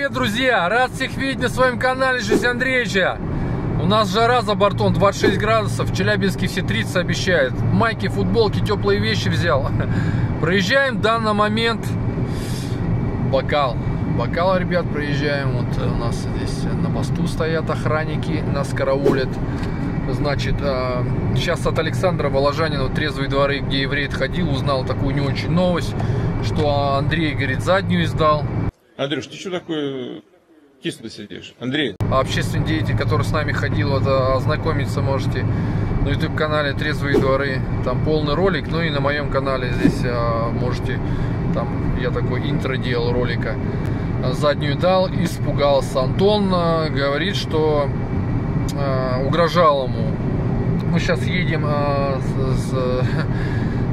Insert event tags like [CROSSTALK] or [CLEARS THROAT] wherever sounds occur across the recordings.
привет, друзья! Рад всех видеть на своем канале Жизнь Андреевича. У нас жара за бортом 26 градусов, в Челябинске все 30 обещают. Майки, футболки, теплые вещи взял. [LAUGHS] Проезжаем в данный момент Бакал. Бакал, ребят, проезжаем. Вот у нас здесь на посту стоят охранники, нас караулят. Значит, сейчас от Александра Воложанина «Трезвые дворы», где еврей ходил, узнал такую не очень новость, что Андрей, говорит, заднюю издал. Андрюш, ты что такое кисло сидишь? Андрей. Общественный деятель, который с нами ходил, вот, ознакомиться можете на YouTube канале Трезвые дворы. Там полный ролик, ну и на моем канале здесь а, можете, там я такой интро делал ролика. Заднюю дал, испугался. Антон а, говорит, что а, угрожал ему. Мы сейчас едем а, с, с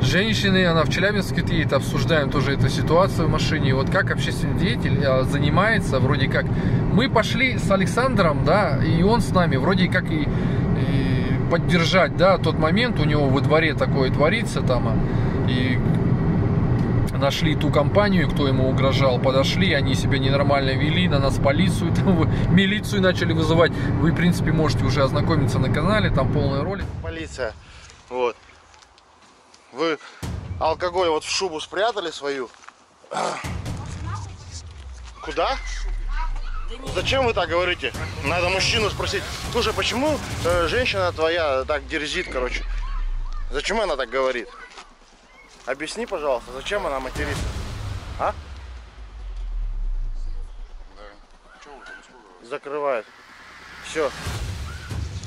женщины, она в Челябинске едет, обсуждаем тоже эту ситуацию в машине. Вот как общественный деятель а, занимается, вроде как. Мы пошли с Александром, да, и он с нами, вроде как и, и поддержать, да, тот момент у него во дворе такое творится там, и нашли ту компанию, кто ему угрожал, подошли, они себя ненормально вели, на нас полицию, там, милицию начали вызывать. Вы, в принципе, можете уже ознакомиться на канале, там полный ролик. Полиция, вот. Вы алкоголь вот в шубу спрятали свою? Куда? Зачем вы так говорите? Надо мужчину спросить. Слушай, почему э, женщина твоя так дерзит, короче? Зачем она так говорит? Объясни, пожалуйста, зачем она матерится? А? Закрывает. Все.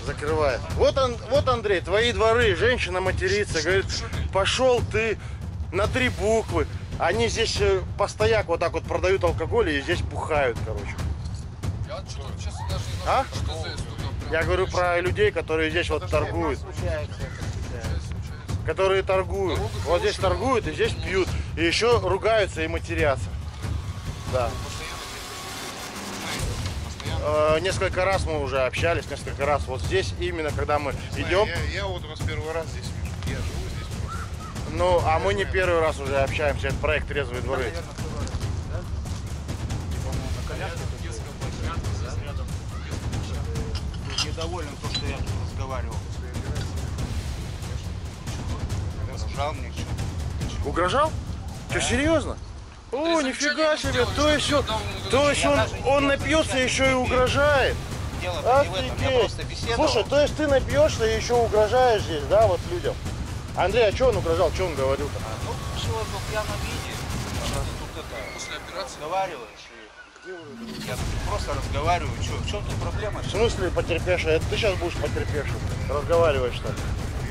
Закрывает. Вот, он, вот Андрей, твои дворы, женщина матерится, говорит, пошел ты на три буквы. Они здесь э, постояк вот так вот продают алкоголь и здесь бухают, короче. А? Я говорю про людей, которые здесь вот торгуют. Которые торгуют. Вот здесь торгуют и здесь пьют. И еще ругаются и матерятся. Да. Э, несколько раз мы уже общались, несколько раз вот здесь, именно когда мы идем. Я, я вот вас первый раз здесь вижу. Я живу здесь просто. Ну, а мы не первый раз уже общаемся. Это проект «Трезвые дворы». недоволен то, что я тут разговаривал. Угрожал мне? Угрожал? Что, серьезно? О, нифига себе, то есть он, то есть он, он напьется еще и угрожает. Дело не в этом, я Офигеть. Слушай, то есть ты напьешься и еще угрожаешь здесь, да, вот людям? Андрей, а что он угрожал, что он говорил-то? А, Ну, пришел в пьяном виде, что ты тут это, после операции разговариваешь. И я просто разговариваю, что, в чем тут проблема? В смысле потерпевший? Это ты сейчас будешь потерпевшим? Разговариваешь что ли?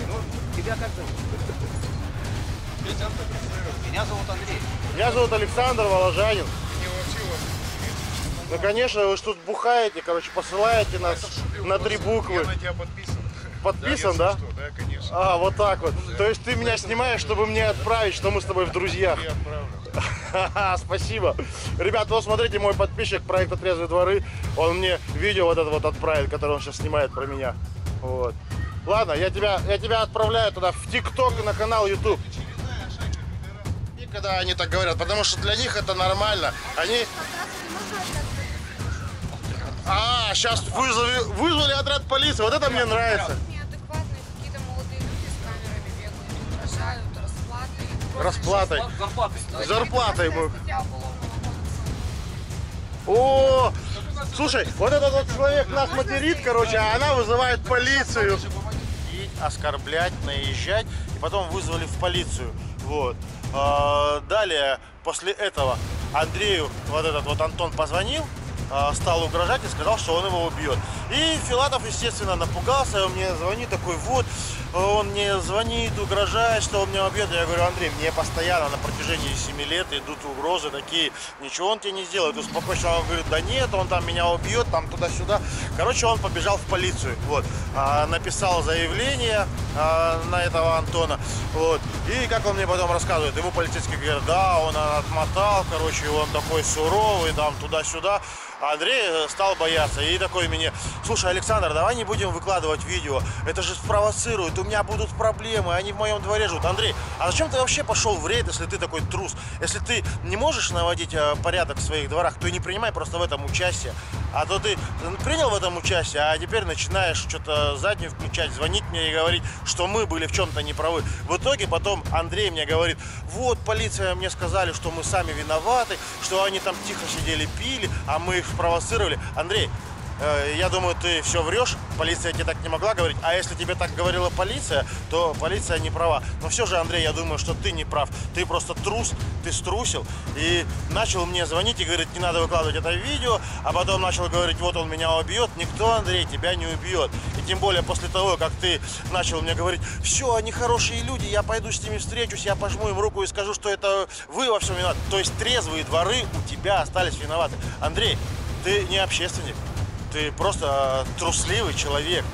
Ну, тебя как зовут? Меня зовут Андрей. Меня зовут Александр Воложанин. Ну, конечно, вы ж тут бухаете, короче, посылаете нас на три буквы. Я на тебя подписан. Подписан, Если да? Что, да, конечно. А, вот так вот. То есть ты меня снимаешь, чтобы мне отправить, что мы с тобой в друзьях. Я отправлю. Спасибо. Ребята, вот смотрите, мой подписчик проекта Трезвые дворы, он мне видео вот это вот отправит, которое он сейчас снимает про меня. Вот. Ладно, я тебя, я тебя отправляю туда в ТикТок и на канал YouTube. Когда они так говорят, потому что для них это нормально. Они... А, сейчас вызови, вызвали отряд полиции, вот это мне нравится. неадекватные какие-то молодые люди с камерами бегают, угрожают Расплатой. расплатой. Зарплатой мы. Хотя уголовного кодекса. О, слушай, вот этот вот человек нас материт, короче, а она вызывает полицию. Оскорблять, наезжать, и потом вызвали в полицию. Вот. А, Далее, после этого, Андрею вот этот вот Антон позвонил, а, стал угрожать и сказал, что он его убьет. И Филатов, естественно, напугался, он мне звонит такой, вот, он мне звонит, угрожает, что он меня убьет. Я говорю, Андрей, мне постоянно на протяжении 7 лет идут угрозы такие, ничего он тебе не сделает, успокойся. Он говорит, да нет, он там меня убьет, там туда-сюда. Короче, он побежал в полицию, вот, А, написал заявление а, на этого Антона, вот. И как он мне потом рассказывает, ему полицейский говорит, да, он отмотал, короче, он такой суровый, там туда-сюда. Андрей стал бояться и такой мне, слушай, Александр, давай не будем выкладывать видео, это же спровоцирует, у меня будут проблемы, они в моем дворе живут. Андрей, а зачем ты вообще пошел в рейд, если ты такой трус? Если ты не можешь наводить э, порядок в своих дворах, то и не принимай просто в этом участие. А то ты принял в этом участие, а теперь начинаешь что-то заднюю включать, звонить мне и говорить, что мы были в чем-то неправы. В итоге потом Андрей мне говорит, вот полиция мне сказали, что мы сами виноваты, что они там тихо сидели, пили, а мы их спровоцировали. Андрей, Я думаю, ты все врешь, полиция тебе так не могла говорить. А если тебе так говорила полиция, то полиция не права. Но все же, Андрей, я думаю, что ты не прав. Ты просто трус, ты струсил. И начал мне звонить и говорить, не надо выкладывать это видео. А потом начал говорить, вот он меня убьет. Никто, Андрей, тебя не убьет. И тем более после того, как ты начал мне говорить, все, они хорошие люди, я пойду с ними встречусь, я пожму им руку и скажу, что это вы во всем виноваты. То есть трезвые дворы у тебя остались виноваты. Андрей, ты не общественник. Ты просто трусливый человек.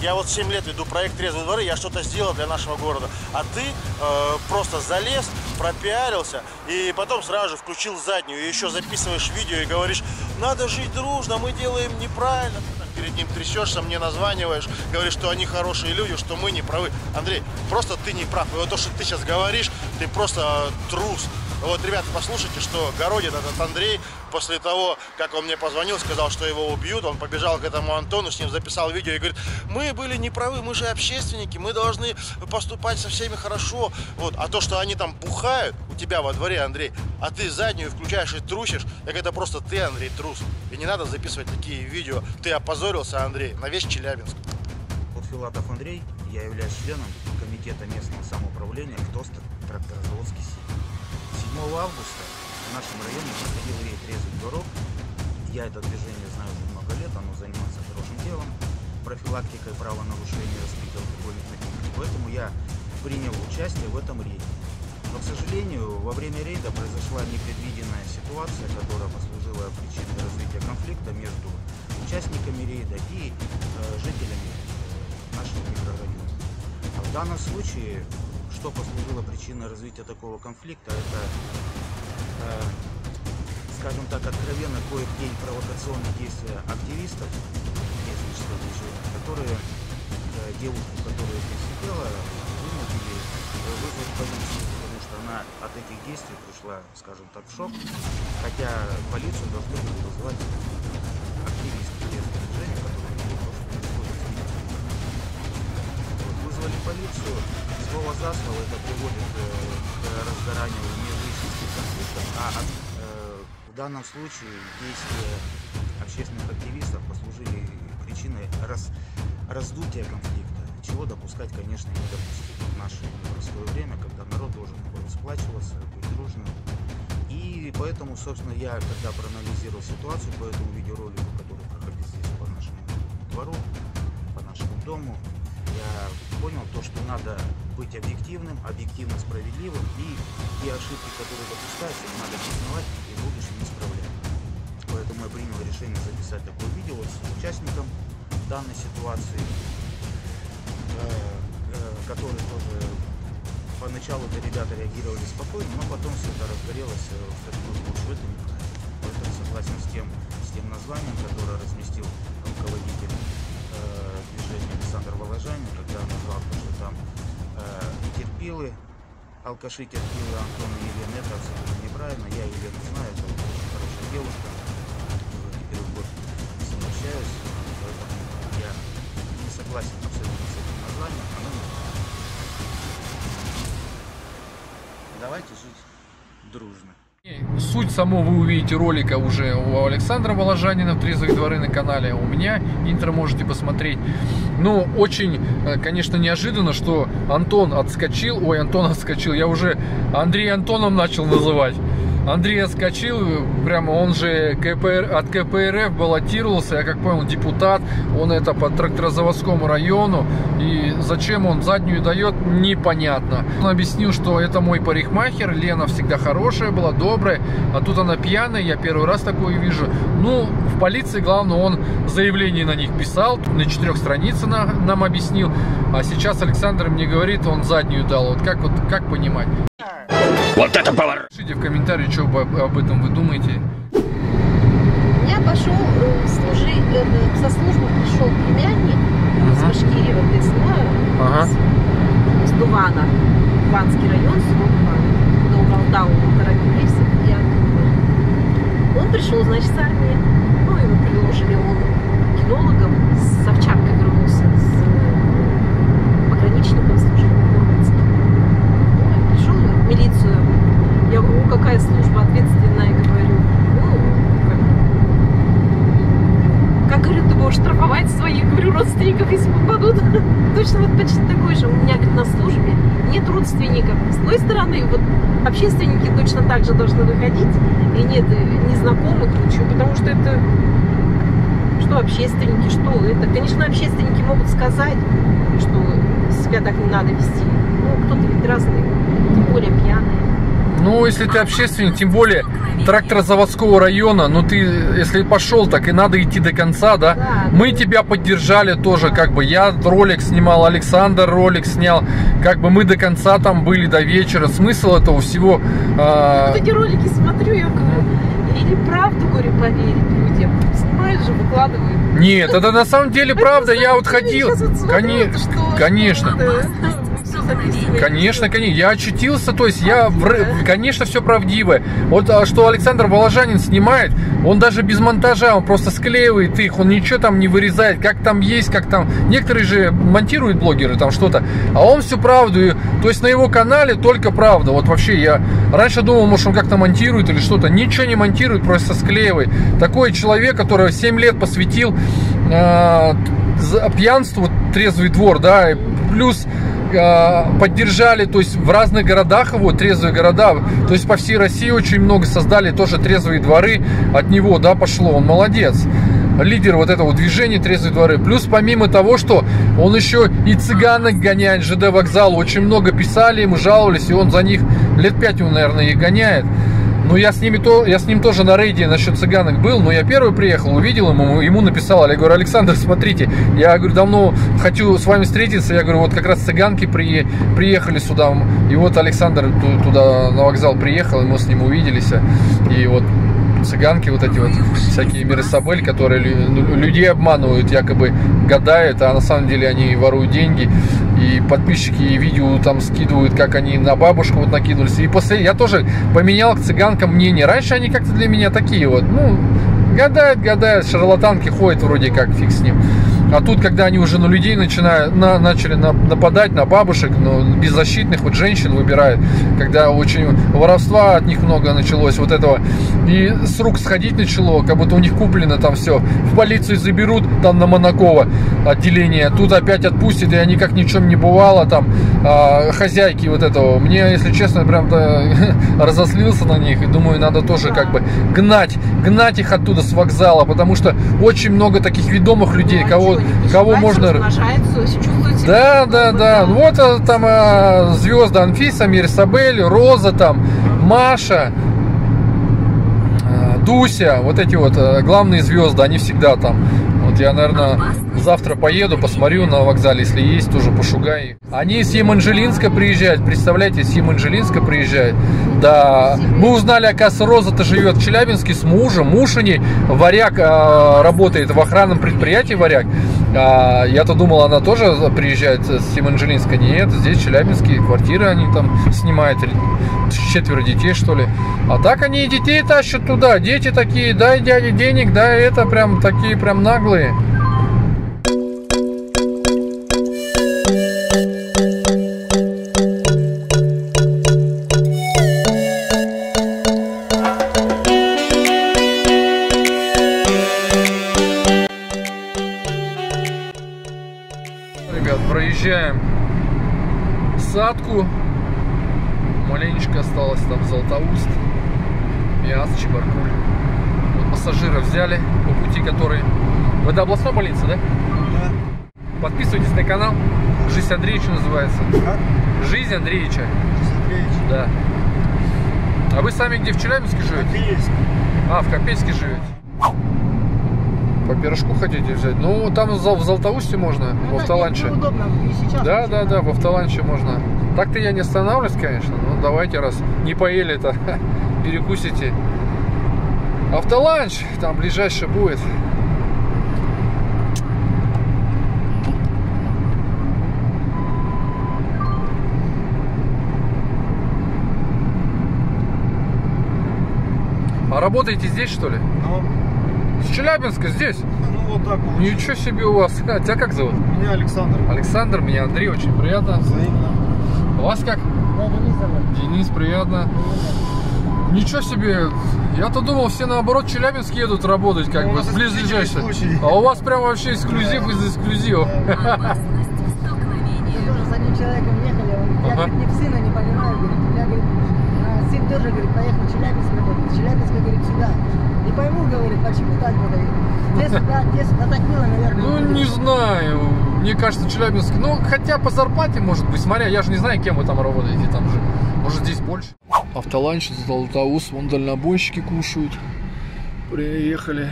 Я вот 7 лет веду проект «Трезвые дворы», я что-то сделал для нашего города. А ты э, просто залез, пропиарился и потом сразу же включил заднюю. И еще записываешь видео и говоришь, надо жить дружно, мы делаем неправильно. Перед ним трясешься, мне названиваешь, говоришь, что они хорошие люди, что мы не правы. Андрей, просто ты не прав. И вот то, что ты сейчас говоришь, ты просто трус. Вот, ребята, послушайте, что городит этот Андрей после того, как он мне позвонил, сказал, что его убьют, он побежал к этому Антону, с ним записал видео и говорит, мы были неправы, мы же общественники, мы должны поступать со всеми хорошо. Вот. А то, что они там бухают у тебя во дворе, Андрей, а ты заднюю включаешь и трусишь, так это просто ты, Андрей, трус. И не надо записывать такие видео. Ты опозорился, Андрей, на весь Челябинск. Вот Филатов Андрей, я являюсь членом комитета местного самоуправления КТОС Тракторозаводский СИ. 7 августа в нашем районе проходил рейд трезвых дорог. Я это движение знаю уже много лет, оно занимается хорошим делом, профилактикой правонарушений распития алкогольных напитков. Поэтому я принял участие в этом рейде. Но, к сожалению, во время рейда произошла непредвиденная ситуация, которая послужила причиной развития конфликта между участниками рейда и э, жителями э, нашего микрорайона. А в данном случае, что послужило причиной развития такого конфликта, это, э, скажем так, откровенно кое-где провокационные действия активистов местного движения, которые э, девушку, которая здесь сидела, вынудили вызвать полицию, потому что она от этих действий пришла, скажем так, в шок, хотя полицию должны были вызывать активисты местного движения, которые ними. Вот, вызвали полицию, слово за слово это приводит э, к разгоранию межличностных конфликтов, а э, в данном случае действия общественных активистов послужили причиной раз, раздутия конфликта, чего допускать, конечно, недопустимо в наше непростое время, когда народ должен сплачиваться, быть дружным. И поэтому, собственно, я, когда проанализировал ситуацию по этому видеоролику, который проходит здесь по нашему двору, по нашему дому, понял то, что надо быть объективным, объективно справедливым, и те ошибки, которые допускаются, надо признавать и в будущем исправлять. Поэтому я принял решение записать такое видео с участником данной ситуации, э, э, который тоже поначалу -то ребята реагировали спокойно, но потом все это разгорелось э, в такую неправильно. Поэтому согласен с тем, с тем названием, которое разместил терпилы, алкаши терпилы Антон и Елена, это абсолютно неправильно. Я Елену знаю, это очень хорошая девушка. Уже не год с поэтому я не согласен абсолютно с этим названием. Оно неправильно. Давайте жить дружно. Суть самого вы увидите ролика уже у Александра Воложанина в «Трезвые дворы» на канале. У меня интро можете посмотреть. Ну, очень, э, конечно, неожиданно, что Антон отскочил. Ой, Антон отскочил. Я уже Андрей Антоном начал называть. Андрей отскочил, прямо он же КПР, от КПРФ баллотировался, я как понял, депутат, он это по тракторозаводскому району, и зачем он заднюю дает, непонятно. Он объяснил, что это мой парикмахер, Лена всегда хорошая была, добрая, а тут она пьяная, я первый раз такое вижу. Ну, в полиции, главное, он заявление на них писал, на четырех страницах на, нам объяснил, а сейчас Александр мне говорит, он заднюю дал, вот как, вот, как понимать? Вот это поворот! Пишите в комментарии, что об, об этом вы думаете. Меня пошел э, служи, э, со службы пришел племянник Из Башкирии, вот из, ну, Ага. с, с Дувана, Дуванский район, село Дуван, куда у Молдаву торопились, я Он пришел, значит, с армии, ну, его предложили, он кинологом с овчаркой вернулся, с э, пограничником служил в Мурманске. Ну, и пришел в милицию. Я говорю, «О, какая служба ответственная, говорю. Ну, как, как, говорю, ты будешь штрафовать своих, говорю, родственников, если попадут. [LAUGHS] Точно вот почти такой же. У меня, говорит, на службе нет родственников. С одной стороны, вот общественники точно так же должны выходить, и нет э, незнакомых, ничего, потому что это что общественники, что это. Конечно, общественники могут сказать, что себя так не надо вести. Ну, кто-то ведь разный, тем более пьяные. Ну, если ты общественник, тем более тракторозаводского района, ну ты, если пошел, так и надо идти до конца, да? Да. Мы тебя поддержали тоже, как бы я ролик снимал, Александр ролик снял, как бы мы до конца там были до вечера. Смысл этого всего. а, Вот эти ролики смотрю, я говорю, или правду, говорю, поверить людям. Снимают же, выкладывают. Нет, это на самом деле правда. Я вот ходил, Сейчас вот смотрю, Коне- это что, конечно. Конечно, конечно. Я очутился, то есть я, в конечно, все правдивое. Вот а, что Александр Воложанин снимает, он даже без монтажа, он просто склеивает их, он ничего там не вырезает, как там есть, как там. Некоторые же монтируют блогеры там что-то, а он всю правду, и- то есть на его канале только правда. Вот вообще я раньше думал, может он как-то монтирует или что-то, ничего не монтирует, просто склеивает. Такой человек, который 7 лет посвятил за- пьянству, трезвый двор, да, и плюс поддержали, то есть в разных городах его, трезвые города, то есть по всей России очень много создали тоже трезвые дворы, от него, да, пошло, он молодец. Лидер вот этого движения трезвые дворы. Плюс помимо того, что он еще и цыганок гоняет, ЖД вокзал, очень много писали ему, жаловались, и он за них лет пять, он, наверное, их гоняет. Ну, я с, ними то, я с ним тоже на рейде насчет цыганок был, но я первый приехал, увидел ему, ему написал, я говорю, Александр, смотрите, я говорю, давно хочу с вами встретиться, я говорю, вот как раз цыганки при, приехали сюда, и вот Александр ту- туда на вокзал приехал, и мы с ним увиделись, и вот цыганки вот эти вот всякие Миросабель, которые лю- людей обманывают, якобы гадают, а на самом деле они воруют деньги. И подписчики видео там скидывают, как они на бабушку вот накинулись. И после я тоже поменял к цыганкам мнение. Раньше они как-то для меня такие вот, ну, гадают, гадают, шарлатанки ходят вроде как, фиг с ним. А тут, когда они уже на людей начинают, на, начали на- нападать, на бабушек, ну, беззащитных, вот женщин выбирают, когда очень воровства от них много началось, вот этого, и с рук сходить начало, как будто у них куплено там все. В полицию заберут, там на Монакова отделение, тут опять отпустят, и они как ни в чем не бывало, там, а, хозяйки вот этого. Мне, если честно, прям [LAUGHS] разослился на них, и думаю, надо тоже как бы гнать, гнать их оттуда с вокзала, потому что очень много таких ведомых людей, кого, кого можно... Да, да, да. Ну, Вот а, там а, звезды Анфиса, Мирсабель, Роза там, Маша, а, Дуся, вот эти вот главные звезды, они всегда там. Вот я, наверное, завтра поеду, посмотрю на вокзале, если есть, тоже пошугай. Они из Еманжелинска приезжают, представляете, из Еманжелинска приезжают. Да, мы узнали, оказывается, Роза-то живет в Челябинске с мужем. Муж у ней варяг а, работает в охранном предприятии варяг. А, я-то думал, она тоже приезжает с Еманжелинска. Нет, здесь в Челябинске квартиры они там снимают. Четверо детей, что ли. А так они и детей тащат туда. Дети такие, дай дяде денег, да, это прям такие прям наглые. Садку. Маленечко осталось там Златоуст. Миас, Чебаркуль. Вот пассажиров взяли по пути, которые... Вы до областной больницы, да? Да. Подписывайтесь на канал. Жизнь Андреевича называется. Как? Жизнь Андреевича. Андреевич. Да. А вы сами где, в Челябинске живете? А, в Копейске живете. По пирожку хотите взять? Ну, там в Золотоусте можно, ну, в автоланче. Удобно, да, да, да, в автоланче можно. Так-то я не останавливаюсь, конечно. Ну, давайте, раз не поели-то, [LAUGHS] перекусите. Автоланч там ближайший будет. А работаете здесь, что ли? Ну, с Челябинска, здесь? ну вот так вот. Ничего себе у вас. А тебя как зовут? Меня Александр. Александр, меня Андрей, очень приятно. Взаимно. Вас как? Денис, приятно. Ничего себе. Я-то думал, все наоборот в Челябинск едут работать, как Ну, у бы, исключительный случай. А у вас прям вообще эксклюзив из эксклюзива. [LAUGHS] Мы тоже с одним человеком ехали, он, Ага. не сына не понимаю, говорит, у меня, говорит, тоже, говорит, поехал в Челябинск работать, с Челябинска, говорит, сюда. Не пойму, говорит, почему так, говорит. Те сюда, те сюда, так было, наверное. Ну, не знаю. Мне кажется, Челябинск. Ну, хотя по зарплате, может быть, смотря, я же не знаю, кем вы там работаете, там же. Может, здесь больше. Автоланч, Златоуст, вон дальнобойщики кушают. Приехали.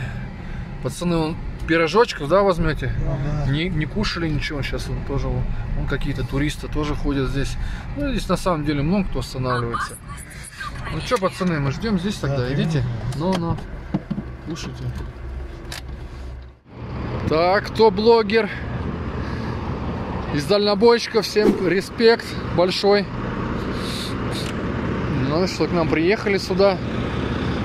Пацаны, вон, пирожочков, да, возьмете? Не, не кушали ничего, сейчас он тоже, вон какие-то туристы тоже ходят здесь. Ну, здесь на самом деле много кто останавливается. Ну что, пацаны, мы ждем здесь тогда, идите. Ну-ну, кушайте. Так, кто блогер? Из дальнобойщиков всем респект большой. Ну что, к нам приехали сюда.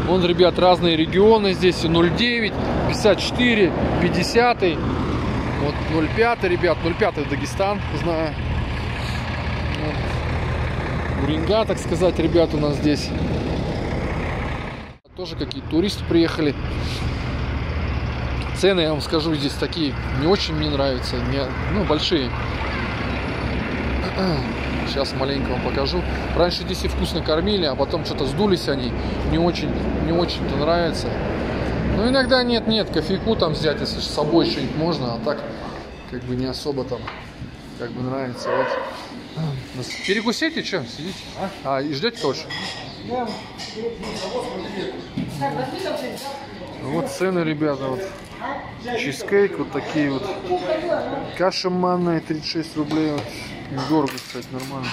Вон, ребят, разные регионы здесь. и 09, 54, 50. Вот 05, ребят. 05 Дагестан, знаю. Вот. Уринга, так сказать, ребят, у нас здесь. Тоже какие-то туристы приехали. Цены, я вам скажу, здесь такие не очень мне нравятся, не, ну, большие. [CLEARS THROAT] Сейчас маленько вам покажу. Раньше здесь и вкусно кормили, а потом что-то сдулись они. Не очень, не очень-то нравится. Ну, иногда нет-нет, кофейку там взять, если с собой что-нибудь можно, а так как бы не особо там как бы нравится. Вот. Перекусите, что, сидите? А, и ждете кого-то? Вот цены, ребята, вот. Чизкейк, вот такие вот. Каша манная, 36 рублей. Вот. Недорого, кстати, нормально.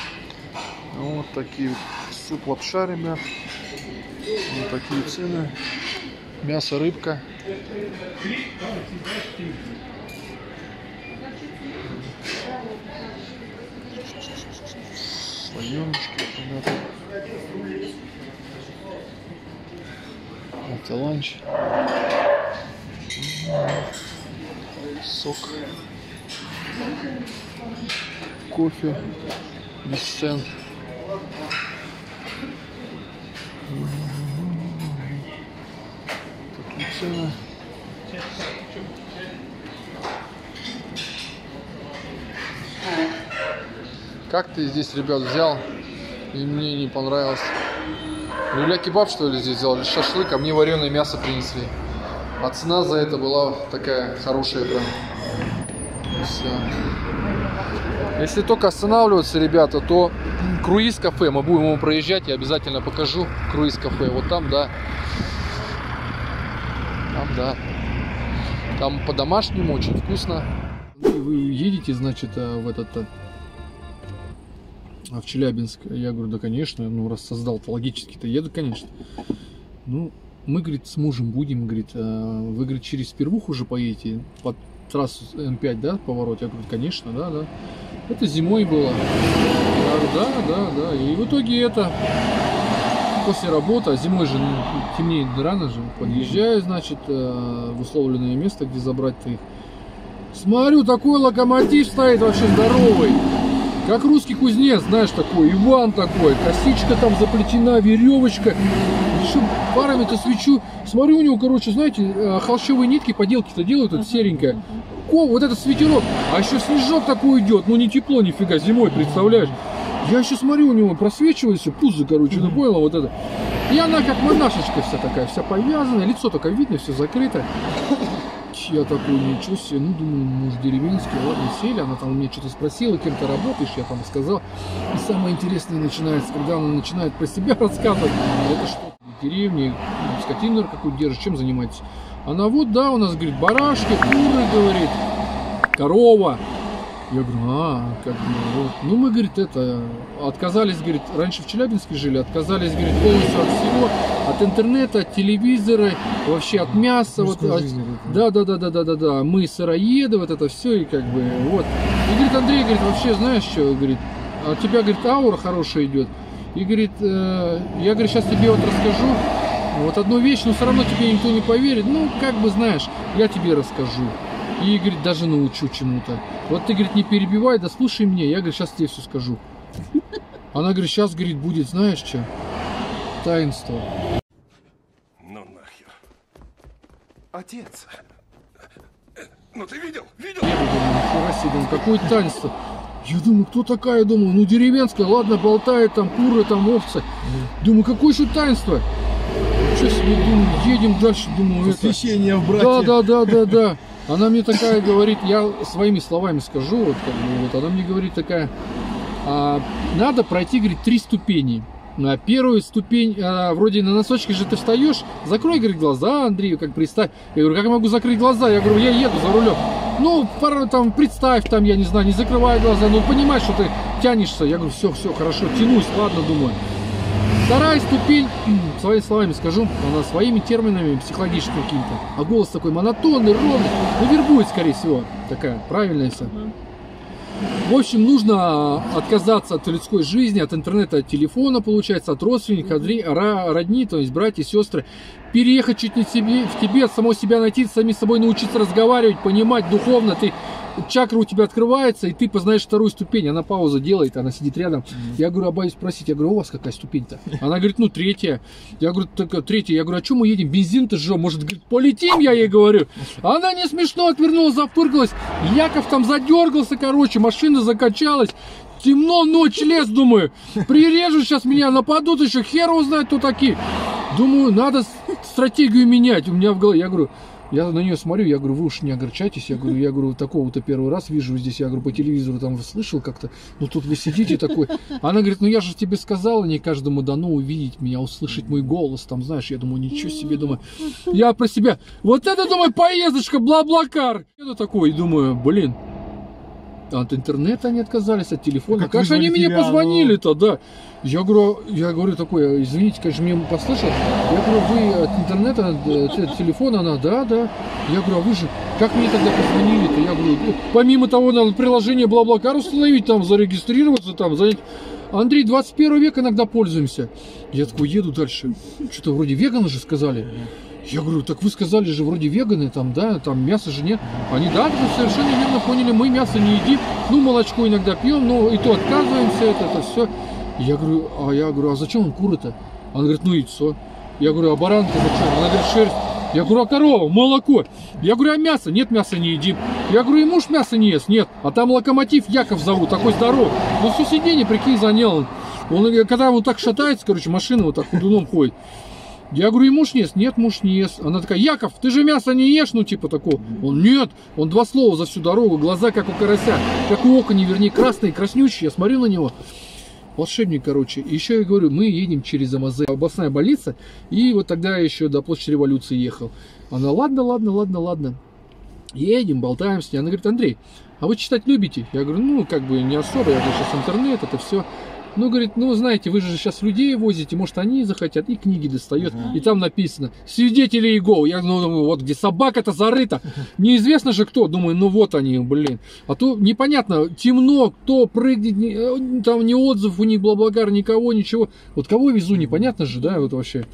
Вот такие вот. Суп лапша, ребят. Вот такие цены. Мясо, рыбка. Слоеночки, ребята. Это ланч. Сок. Кофе. Без цен. Такие цены. Как ты здесь, ребят, взял? И мне не понравилось. Люля кебаб, что ли, здесь сделали? Шашлык, а мне вареное мясо принесли. А цена за это была такая хорошая прям. И всё. Если только останавливаться, ребята, то [CLEARS THROAT] круиз кафе, мы будем его проезжать, я обязательно покажу круиз кафе. Вот там, да. Там, да. Там по-домашнему очень вкусно. Вы едете, значит, э, в этот э, а в Челябинск. Я говорю, да, конечно, ну, раз создал-то логически-то еду, конечно. Ну, мы, говорит, с мужем будем, говорит, э, вы, говорит, через Первух уже поедете под трассу М5, да, поворот? Я говорю, конечно, да, да. Это зимой было. Я говорю, да, да, да. И в итоге это после работы, а зимой же ну, темнеет рано же, подъезжаю, значит, э, в условленное место, где забрать-то их. Смотрю, такой локомотив стоит вообще здоровый. Как русский кузнец, знаешь, такой, Иван такой, косичка там заплетена, веревочка. Еще парами-то свечу. Смотрю, у него, короче, знаете, э, холщовые нитки, поделки-то делают, это серенькое. Ко, вот этот свитерок. А еще снежок такой идет, ну не тепло нифига, зимой, представляешь? Я еще смотрю, у него просвечивается пузо, короче, ну поняла, вот это. И она как монашечка вся такая, вся повязанная, лицо только видно, все закрыто. Я такой, ничего себе, ну думаю, муж деревенский, ладно, сели, она там у меня что-то спросила, кем ты работаешь, я там сказал. И самое интересное начинается, когда она начинает про себя [LAUGHS] рассказывать, это что, в деревне, скотину какую держишь, чем занимаетесь? Она вот, да, у нас, говорит, барашки, куры, говорит, корова. Я говорю, а, как бы, вот. Ну, мы, говорит, это, отказались, говорит, раньше в Челябинске жили, отказались, говорит, полностью от всего, от интернета, от телевизора, вообще от мяса, вот, от- да, да, да, да, да, да, да, мы сыроеды, вот это все, и как бы, вот. И, говорит, Андрей, говорит, вообще, знаешь что, говорит, а у тебя, говорит, аура хорошая идет. И, говорит, э, я, говорит, сейчас тебе вот расскажу, Вот одну вещь, но все равно тебе никто не поверит. Ну, как бы знаешь, я тебе расскажу. И, говорит, даже научу чему-то. Вот ты, говорит, не перебивай, да слушай меня. Я, говорит, сейчас тебе все скажу. Она говорит, сейчас, говорит, будет, знаешь что? Таинство. Ну нахер. Отец. Ну ты видел? Видел? Я думаю, нихера себе, какое таинство. Я думаю, кто такая, думаю, ну деревенская, ладно, болтает, там куры, там овцы. Думаю, какое еще таинство? Что себе, думаю, едем дальше, думаю, это... Посвящение в Да, да, да, да, да. Она мне такая говорит, я своими словами скажу, вот, как бы, вот она мне говорит такая, а, надо пройти, говорит, три ступени. На первую ступень, а, вроде на носочки же ты встаешь, закрой, говорит, глаза, Андрей, как представь. Я говорю, как я могу закрыть глаза? Я говорю, я еду за рулем. Ну, пора, там, представь, там, я не знаю, не закрывай глаза, ну, понимаешь, что ты тянешься. Я говорю, все, все, хорошо, тянусь, ладно, думаю. Вторая ступень, своими словами скажу, она своими терминами психологическими какими-то. А голос такой монотонный, ровный. Ну, вербует, скорее всего. Такая правильная вся. В общем, нужно отказаться от людской жизни, от интернета, от телефона, получается, от родственников, от родни, то есть братья, сестры. Переехать чуть не в себе, в тебе, самого себя найти, сами собой научиться разговаривать, понимать духовно. Ты чакра у тебя открывается, и ты познаешь вторую ступень. Она паузу делает, она сидит рядом. Я говорю, а боюсь спросить, я говорю, у вас какая ступень-то? Она говорит, ну, третья. Я говорю, так, третья. Я говорю, а что мы едем? Бензин-то жжем. Может, говорит, полетим, я ей говорю. Она не смешно отвернулась, запыргалась. Яков там задергался, короче, машина закачалась. Темно, ночь, лес, думаю. Прирежут сейчас меня, нападут еще, хер его знает, кто такие. Думаю, надо стратегию менять. У меня в голове, я говорю, я на нее смотрю, я говорю, вы уж не огорчайтесь. Я говорю, я говорю, такого-то первый раз вижу здесь. Я говорю, по телевизору там слышал как-то. Ну тут вы сидите такой. Она говорит, ну я же тебе сказала, не каждому дано увидеть меня, услышать мой голос. Там, знаешь, я думаю, ничего себе, думаю. Я про себя, вот это, думаю, поездочка, бла-блакар. Я такой, думаю, блин, от интернета они отказались, от телефона. Как Конечно, они вызвали мне тебя, ну. позвонили-то, да. Я говорю, я говорю такое, извините, конечно, меня послышал. Я говорю, вы от интернета, от телефона, она, да, да. Я говорю, а вы же, как мне тогда позвонили-то? Я говорю, «Ну, помимо того, надо приложение Блаблакар установить, там, зарегистрироваться, там, занять. Андрей, 21 век иногда пользуемся. Я такой, еду дальше. Что-то вроде веганы же сказали. Я говорю, так вы сказали же вроде веганы, там, да, там мяса же нет. Они, да, вы совершенно верно поняли, мы мясо не едим, ну, молочко иногда пьем, но и то отказываемся, это, это все. Я говорю, а я говорю, а зачем он куры-то? Она говорит, ну, яйцо. Я говорю, а баранка зачем? Она говорит, шерсть. Я говорю, а корова, молоко. Я говорю, а мясо? Нет, мясо не едим. Я говорю, и муж мясо не ест? Нет. А там локомотив Яков зовут, такой здоровый. Ну, все сиденье, прикинь, занял. Он, когда вот так шатается, короче, машина вот так ходуном ходит. Я говорю, и муж не ест? Нет, муж не ест. Она такая, Яков, ты же мясо не ешь, ну типа такого. Он, нет. Он два слова за всю дорогу, глаза как у карася, как у окони, вернее, красные, краснючие. Я смотрю на него. Волшебник, короче. И еще я говорю, мы едем через АМЗ, областная больница. И вот тогда еще до площади революции ехал. Она, ладно, ладно, ладно, ладно. Едем, болтаем с ней. Она говорит, Андрей, а вы читать любите? Я говорю, ну, как бы не особо, я говорю, сейчас интернет, это все. Ну, говорит, ну, знаете, вы же сейчас людей возите, может, они захотят, и книги достает, и там написано, свидетели Иеговы. Я ну, думаю, вот где собака-то зарыта, неизвестно же кто. Думаю, ну, вот они, блин. А то непонятно, темно, кто прыгнет, не- э, там ни отзыв у них, бла-блакар, никого, ничего. Вот кого везу, непонятно же, да, вот вообще.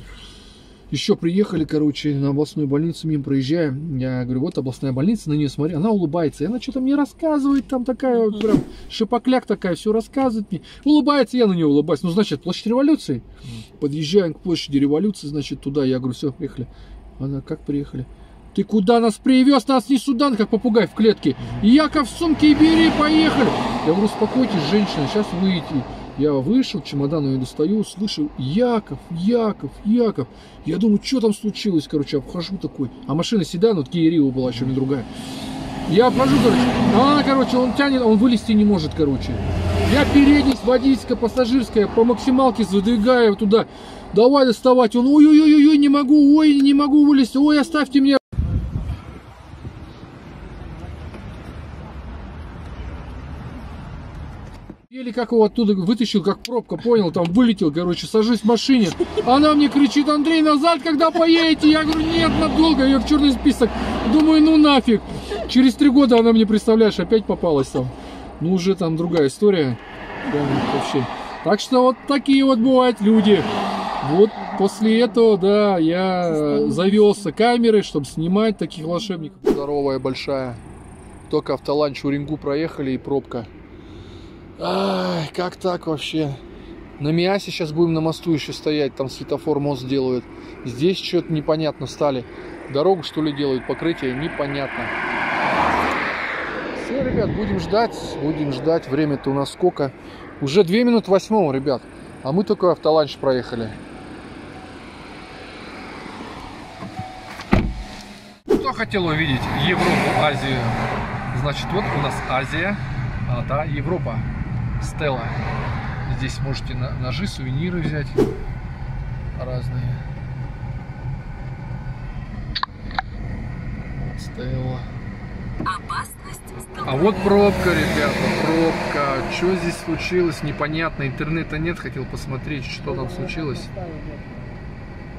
Еще приехали, короче, на областную больницу, мимо проезжаем. Я говорю, вот областная больница, на нее смотри, она улыбается. И она что-то мне рассказывает, там такая вот прям шипокляк такая, все рассказывает мне. Улыбается, я на нее улыбаюсь. Ну, значит, площадь революции. Подъезжаем к площади революции, значит, туда. Я говорю, все, приехали. Она, как приехали? Ты куда нас привез? Нас не сюда, как попугай в клетке. Яков, сумки и бери, поехали. Я говорю, успокойтесь, женщина, сейчас выйти. Я вышел, чемодан ее достаю, слышу, Яков, Яков, Яков. Я думаю, что там случилось, короче, обхожу такой. А машина седан, вот Kia Rio была еще не другая. Я обхожу, короче, а короче, он тянет, он вылезти не может, короче. Я передний, водительская, пассажирская, по максималке задвигаю туда. Давай доставать. Он, ой-ой-ой, не могу, ой, не могу вылезти, ой, оставьте меня. Еле как его оттуда вытащил, как пробка, понял, там вылетел, короче, сажусь в машине. Она мне кричит, Андрей, назад, когда поедете? Я говорю, нет, надолго, я в черный список. Думаю, ну нафиг. Через три года она мне, представляешь, опять попалась там. Ну, уже там другая история. Прям вообще. Так что вот такие вот бывают люди. Вот после этого, да, я завелся камерой, чтобы снимать таких волшебников. Здоровая, большая. Только автоланч Урингу проехали и пробка. Ай, как так вообще? На Миасе сейчас будем на мосту еще стоять, там светофор мост делают. Здесь что-то непонятно стали. Дорогу что ли делают, покрытие непонятно. Все, ребят, будем ждать, будем ждать. Время-то у нас сколько? Уже 2 минут восьмого, ребят. А мы только автоланч проехали. Кто хотел увидеть Европу, Азию? Значит, вот у нас Азия, а та Европа. Стелла. Здесь можете ножи, сувениры взять. Разные. Стелла. А вот пробка, ребята, пробка. Что здесь случилось, непонятно. Интернета нет, хотел посмотреть, что там случилось.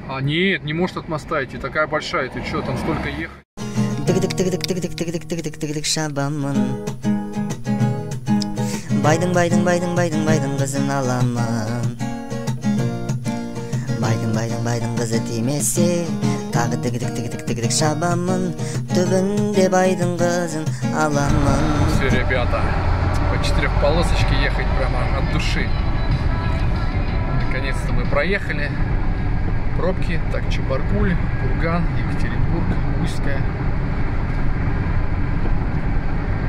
А нет, не может от моста идти, такая большая. Ты что, там столько ехать? Байдың байдың байдың байдың байдың қызын аламын. Байдың байдың байдың қызы тимесе тағы тігідік тігідік тігідік шабамын. Түбінде байдың қызын аламын. Все ребята по четырехполосочке ехать прямо от души. Наконец-то мы проехали. Пробки так Чебаркуль Курган Екатеринбург Устьская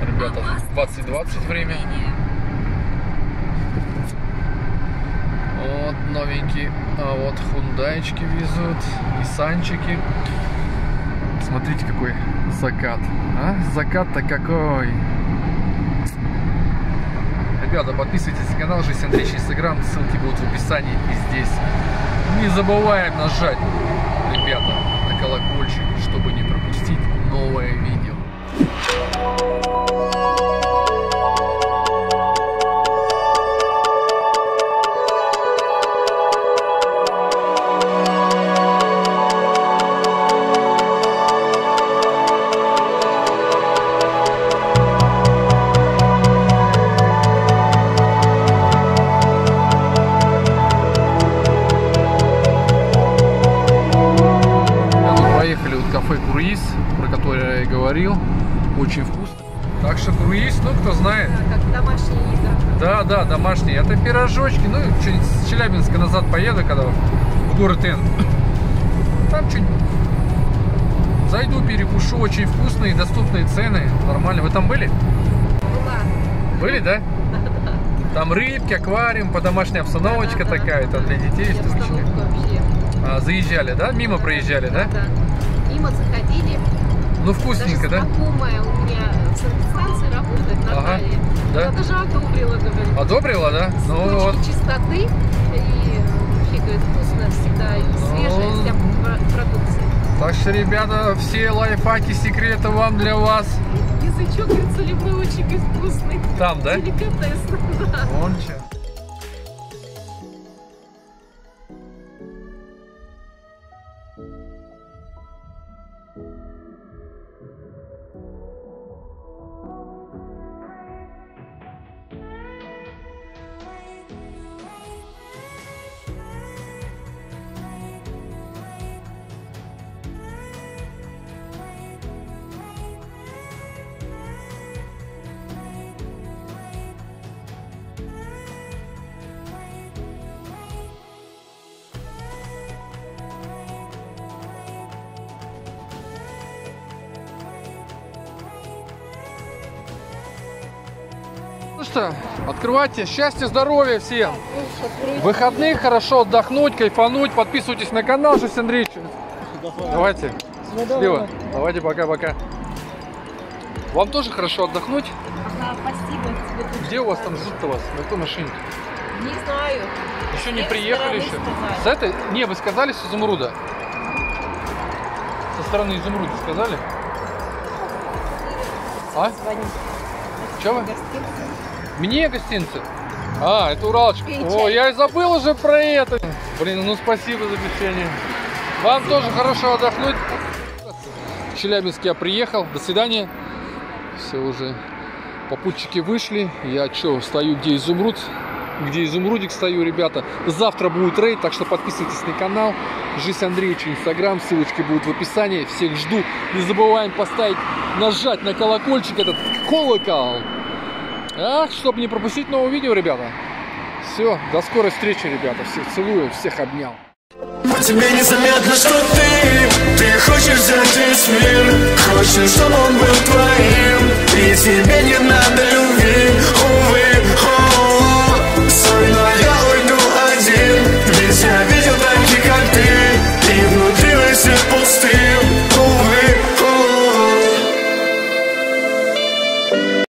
ребята 2020 время. Вот новенький. А вот хундаечки везут, ниссанчики. Смотрите, какой закат. А? Закат-то какой. Ребята, подписывайтесь на канал Жизнь Андрей Инстаграм. Ссылки будут в описании и здесь. Не забываем нажать, ребята, на колокольчик, чтобы не пропустить новое домашние. Это пирожочки. Ну, что-нибудь с Челябинска назад поеду, когда в город Н. Там чуть зайду, перекушу. Очень вкусные, доступные цены. Нормально. Вы там были? Была. Были, да? Там рыбки, аквариум, по домашняя обстановочка такая, там для детей штучки. А, заезжали, да? Мимо проезжали, да? Да. Мимо заходили. Ну, вкусненько, да? Даже знакомая у меня в санстанции работает, Наталья. Да. Она даже одобрила, говорит. Одобрила, да? Ну вот. чистоты и вообще, говорит, вкусно всегда, и свежая Ну. вся про- продукция. Так что, ребята, все лайфхаки, секреты вам для вас. Язычок, соливной очень вкусный. Там, да? Деликатес, [LAUGHS] да. Вон чё. Что, открывайте. Счастья, здоровья всем. Выходных хорошо отдохнуть, кайфануть. Подписывайтесь на канал Жизнь Андреевич. Давайте. Счастливо. Давайте, пока-пока. Вам тоже хорошо отдохнуть? Ага, спасибо тебе. Где у вас там ждут-то вас? На какой машине? Не знаю. Еще не приехали еще. сказали. С этой? Не, вы сказали с изумруда. Со стороны изумруда сказали? А? Звоним. Че вы? Мне гостинцы? А, это Уралочка. И О, чай. я и забыл уже про это. Блин, ну спасибо за печенье. Вам тоже хорошо отдохнуть. В Челябинск я приехал. До свидания. Все уже. Попутчики вышли. Я что, стою где изумруд. где изумрудик стою, ребята. Завтра будет рейд, так что подписывайтесь на канал. Жизнь Андреевича, Инстаграм, ссылочки будут в описании. Всех жду. Не забываем поставить, нажать на колокольчик, этот колокол. А, чтобы не пропустить нового видео, ребята. Все, до скорой встречи, ребята. Всех целую, всех обнял. По тебе незаметно, что ты Ты хочешь взять весь мир Хочешь, чтобы он был твоим И тебе не надо любви Увы, о, -о, -о.